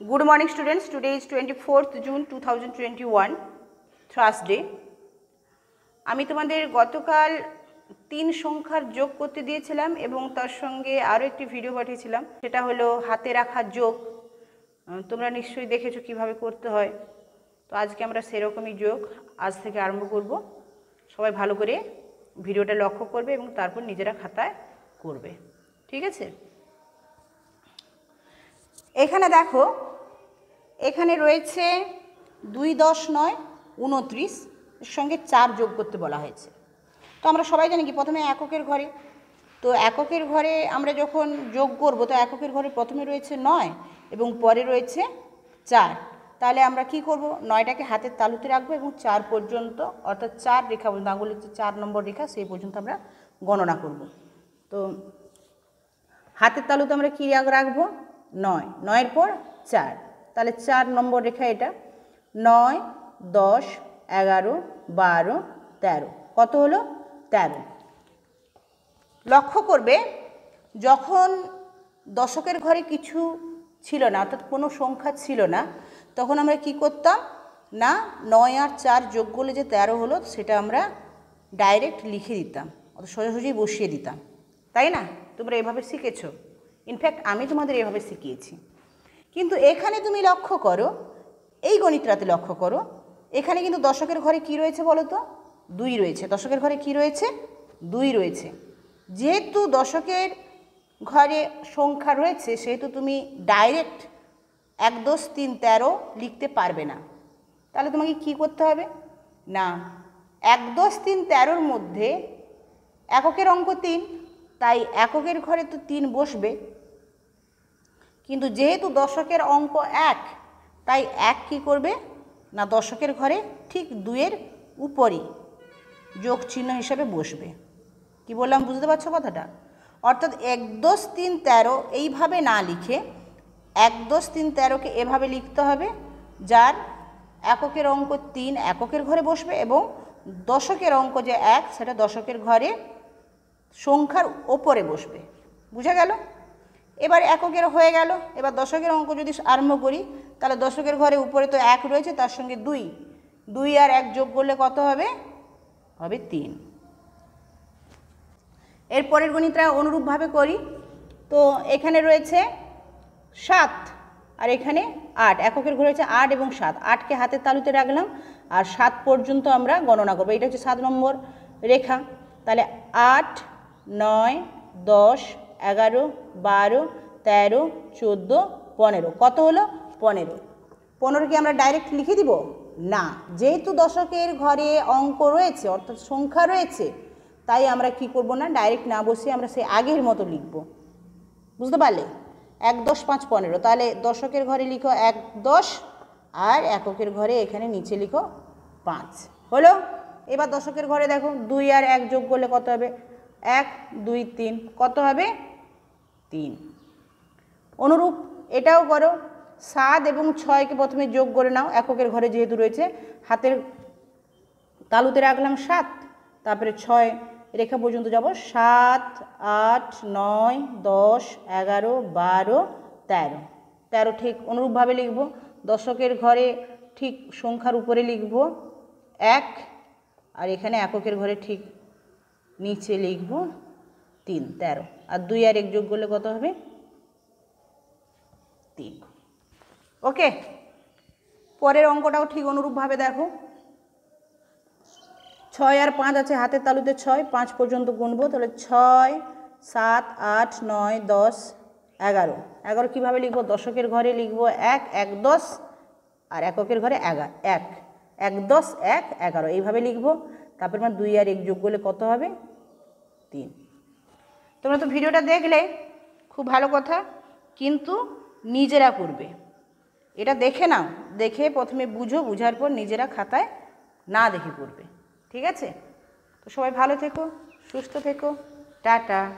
Good morning students. Today is 24th June 2021, Thursday. আমি তোমাদের গতকাল তিন সংখ্যার যোগ করতে দিয়েছিলাম এবং তার সঙ্গে আরও একটি ভিডিও পাঠিয়েছিলাম। সেটা হলো হাতে রাখা যোগ। তোমরা নিশ্চয়ই দেখেছ কীভাবে করতে হয়। তো আজকে আমরা সেরকমই যোগ আজ থেকে আরম্ভ করব। সবাই ভালো করে ভিডিওটা লক্ষ্য করবে এবং তারপর নিজেরা খাতায় করবে। ঠিক আছে? এখানে দেখো, এখানে রয়েছে দুই দশ নয় উনত্রিশ, এর সঙ্গে চার যোগ করতে বলা হয়েছে। তো আমরা সবাই জানি কি, প্রথমে এককের ঘরে। তো এককের ঘরে আমরা যখন যোগ করব, তো এককের ঘরে প্রথমে রয়েছে নয় এবং পরে রয়েছে চার। তাহলে আমরা কি করব? নয়টাকে হাতের তালুতে রাখব এবং চার পর্যন্ত, অর্থাৎ চার রেখা পর্যন্ত আঙুলের যে চার নম্বর রেখা, সেই পর্যন্ত আমরা গণনা করব। তো হাতের তালুতে আমরা কী রাখব? নয়। নয়ের পর চার। তাহলে চার নম্বর রেখা এটা। নয়, দশ, এগারো, বারো, তেরো। কত হলো? তেরো। লক্ষ্য করবে, যখন দশকের ঘরে কিছু ছিল না, অর্থাৎ কোনো সংখ্যা ছিল না, তখন আমরা কি করতাম? না, নয় আর চার যোগ করলে যে তেরো হলো, সেটা আমরা ডাইরেক্ট লিখে দিতাম। অত সোজাসুজি বসিয়ে দিতাম। তাই না? তোমরা এভাবে শিখেছো। ইনফ্যাক্ট আমি তোমাদের এভাবে শিখিয়েছি। কিন্তু এখানে তুমি লক্ষ্য করো, এই গণিতটাতে লক্ষ্য করো, এখানে কিন্তু দশকের ঘরে কি রয়েছে বলো তো? দুই রয়েছে। দশকের ঘরে কি রয়েছে? দুই রয়েছে। যেহেতু দশকের ঘরে সংখ্যা রয়েছে, সেহেতু তুমি ডাইরেক্ট এক দশ তিন তেরো লিখতে পারবে না। তাহলে তোমাকে কি করতে হবে? না, এক দশ তিন তেরোর মধ্যে এককের অঙ্ক তিন, তাই এককের ঘরে তো তিন বসবে। কিন্তু যেহেতু দশকের অঙ্ক এক, তাই এক কি করবে? না দশকের ঘরে ঠিক দুয়ের উপরই যোগ চিহ্ন হিসাবে বসবে। কি বললাম, বুঝতে পারছ কথাটা? অর্থাৎ এক দশ তিন তেরো এইভাবে না লিখে এক দশ তিন তেরোকে এভাবে লিখতে হবে, যার এককের অঙ্ক তিন এককের ঘরে বসবে এবং দশকের অঙ্ক যে এক, সেটা দশকের ঘরে সংখ্যার ওপরে বসবে। বুঝা গেল? এবার এককের হয়ে গেল, এবার দশকের অঙ্ক যদি আরম্ভ করি, তাহলে দশকের ঘরে উপরে তো এক রয়েছে, তার সঙ্গে দুই। দুই আর এক যোগ করলে কত হবে? হবে তিন। এর পরের গণিতটা অনুরূপভাবে করি। তো এখানে রয়েছে সাত আর এখানে আট। এককের ঘরে রয়েছে আট এবং সাত। আটকে হাতের তালুতে রাখলাম আর সাত পর্যন্ত আমরা গণনা করব। এটা হচ্ছে সাত নম্বর রেখা। তাহলে আট, নয়, দশ এগারো, বারো, তেরো, চোদ্দ, পনেরো। কত হলো? পনেরো। পনেরো কি আমরা ডাইরেক্ট লিখে দিব? না। যেহেতু দশকের ঘরে অঙ্ক রয়েছে, অর্থাৎ সংখ্যা রয়েছে, তাই আমরা কি করব না? ডাইরেক্ট না বসে আমরা সেই আগের মতো লিখব। বুঝতে পারলে? এক, দশ, পাঁচ, পনেরো। তাহলে দশকের ঘরে লিখো এক, দশ, আর এককের ঘরে এখানে নিচে লিখো পাঁচ। হলো? এবার দশকের ঘরে দেখো, দুই আর এক যোগ করলে কত হবে? এক, দুই, তিন। কত হবে? তিন। অনুরূপ এটাও করো। সাত এবং ছয়কে প্রথমে যোগ করে নাও। এককের ঘরে যেহেতু রয়েছে, হাতের তালুতে রাখলাম সাত, তারপরে ছয়, রেখা পর্যন্ত যাব। সাত, আট, নয়, দশ, এগারো, বারো, তেরো। তেরো ঠিক অনুরূপভাবে লিখব। দশকের ঘরে ঠিক সংখ্যার উপরে লিখব। এক, আর এখানে এককের ঘরে ঠিক নিচে লিখব তিন, তেরো। আর দুই আর এক যোগ করলে কত হবে? তিন। ওকে? পরের অঙ্কটাও ঠিক অনুরূপভাবে দেখো। ছয় আর পাঁচ আছে হাতের তালুতে ছয়, পাঁচ পর্যন্ত গুনবো, তাহলে ছয়, সাত, আট, নয়, দশ, এগারো। এগারো কীভাবে লিখব? দশকের ঘরে লিখব এক এক, দশ, আর এককের ঘরে এগারো এক। এক, দশ, এক, এগারো। এইভাবে লিখব। তারপর মানে দুই আর এক যোগ করলে কত হবে? তিন। তোমরা তো ভিডিওটা দেখলে, খুব ভালো কথা, কিন্তু নিজেরা করবে। এটা দেখে নাও, দেখে প্রথমে বুঝো, বুঝার পর নিজেরা খাতায় না দেখে করবে। ঠিক আছে? তো সবাই ভালো থেকো, সুস্থ থেকো, টাটা।